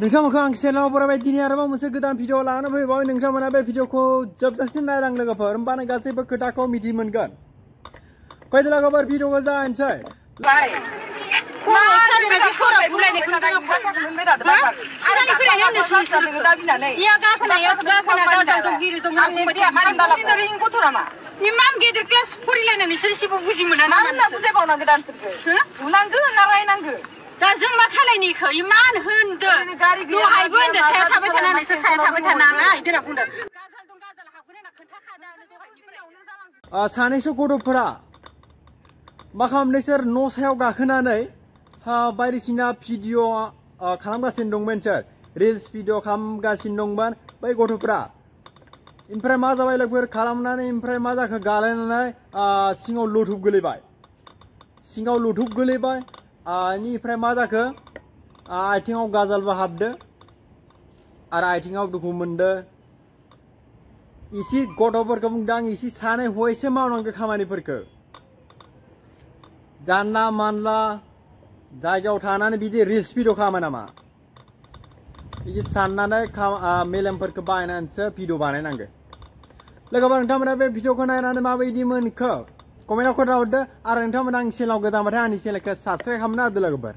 नोंथांमोनखौ आं चेनेलाव बरायबाय दिनै आरोबाव मोनसे गोदान भिडिअ लानानै फैबाय नोंथांमोना बे भिडिअखौ जोबजासिम नायलां लोगोफोर होमबानो गासैबो खोथाखौ मिथि मोनगोन फैदो लोगोफोर भिडिअखौ जागायनोसै इमान गिदिर केस फरिलायनाय नोंसोर एसेबो बुजि मोना मा होनना बुजायबावनांगो दानसोरखो बुनांगो होनना रायनांगो दा जों मा खालायनिखो इमान होनदो गारि गैया, दहायबो होनदो मा साया गैया, थाबाय थाना नोंसोर साया थाबाय थानाङा इदिना बुंदो गाजाल दं गाजाल हाबगोन होनना खोन्थाखादों दहायनिफ्राय सानैसो गथ'फोरा मा खालामदों सोर न' सायाव गाखोनानै हा, बायदिसिना भिडिअ खालामगासिनो दंमोन सोर रिल्स भिडिअ खालामगासिनो दंमोन बै गथ'फ्रा ओमफ्राय मा जाबाय लोगोफोर खालामनानै ओमफ्राय मा जाखो गालायनानै सिङाव लुथुब गोलैबाय। सिङाव लुथुब गोलैबाय आ, इनिफ्राय मा जाखो आथिङाव गाजालबो हाबदो आरो आथिङाव दुखु मोनदो। इसे गथ'फोरखौ बुंदों इसे सानै हयसो मावनांगौ खामानिफोरखौ। जानला मानला जायगायाव थानानै बिदि रिल्स भिडिअ खालामो नामा? बिदि साननानै मेलेमफोरखौ बाहायनानैसो भिडिअ बानायनांगौ। लोगोफोर नोंथांमोना बे भिडिअखौ नायनानै माबायदि मोनखो कमेन्टआव खोन्थाहरदो आरो नोंथांमोना आंनि चेनेलाव गोदानबाथाय आंनि चेनेलखौ साबस्क्राइब खालामना होदो लोगोफोर